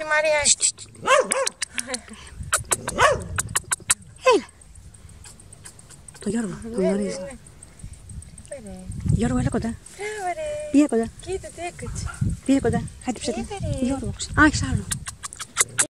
Η Μαρία. Το Γιώργο, τον ναι, γνωρίζει. Ναι, ναι. Γιώργο, έλα κοντά. Μπράβο ρε. Πήγε κοντά. Κοίτα τι έκατσε. Πήγε κοντά. Χάτυψε την. Γιώργο. Α, έχεις άλλο.